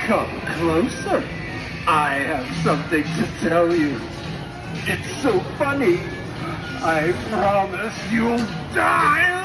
Come closer. I have something to tell you. It's so funny. I promise you'll die.